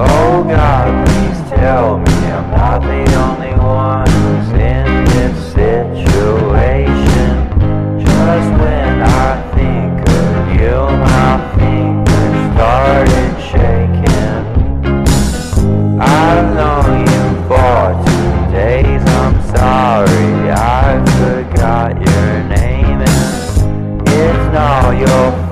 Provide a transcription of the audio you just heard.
Oh God, please tell me I'm not the only one who's in sorry I forgot your name. And it's not your fault